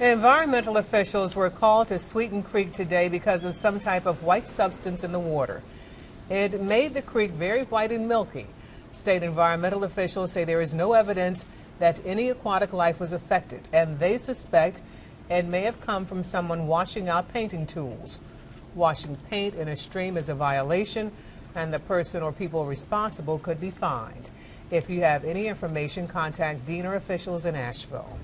Environmental officials were called to Sweeten Creek today because of some type of white substance in the water. It made the creek very white and milky. State environmental officials say there is no evidence that any aquatic life was affected, and they suspect it may have come from someone washing out painting tools. Washing paint in a stream is a violation, and the person or people responsible could be fined. If you have any information, contact DENR officials in Asheville.